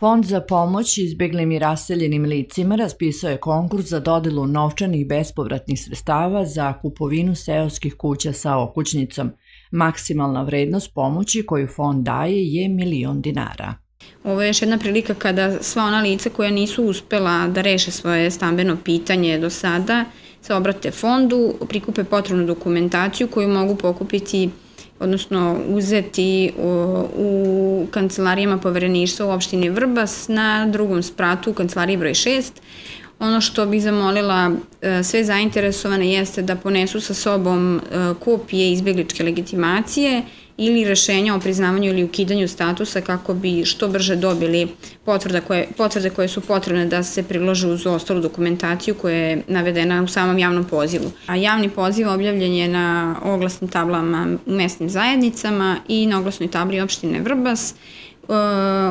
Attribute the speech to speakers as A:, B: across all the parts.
A: Fond za pomoć izbeglim i raseljenim licima raspisao je konkurs za dodelu novčanih bespovratnih sredstava za kupovinu seoskih kuća sa okućnicom. Maksimalna vrednost pomoći koju fond daje je milion dinara.
B: Ovo je još jedna prilika kada sva ona lica koja nisu uspela da reše svoje stambeno pitanje do sada se obrate fondu, prikupe potrebnu dokumentaciju koju mogu pokupiti odnosno uzeti u, kancelarijama povereništva u opštini Vrbas na drugom spratu u kancelariji broj 6. Ono što bih zamolila e, sve zainteresovane jeste da ponesu sa sobom e, kopije izbjegličke legitimacije ili rešenja o priznavanju ili ukidanju statusa kako bi što brže dobili potvrde koje, potvrde koje su potrebne da se prilože uz ostalu dokumentaciju koja je navedena u samom javnom pozivu. A javni poziv objavljen je na oglasnim tablama u mesnim zajednicama i na oglasnoj tabli opštine Vrbas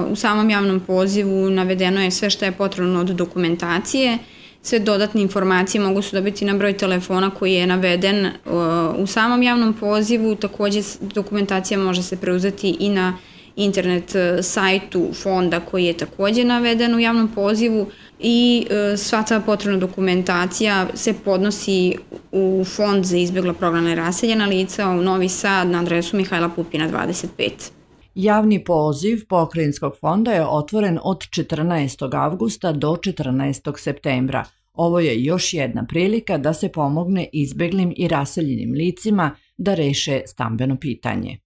B: u samom javnom pozivu navedeno je sve što je potrebno od dokumentacije, Sve dodatne informacije mogu se dobiti na broj telefona koji je naveden u samom javnom pozivu. Takođe dokumentacija može se preuzeti i na internet uh, sajtu fonda koji je takođe naveden u javnom pozivu i uh, sva ta potrebna dokumentacija se podnosi u fond za izbjegla programe raseljena lica u Novi Sad na adresu Mihajla Pupina 25.
A: Javni poziv Pokrajinskog fonda je otvoren od 14. avgusta do 14. septembra. Ovo je još jedna prilika da se pomogne izbeglim i raseljenim licima da reše stambeno pitanje.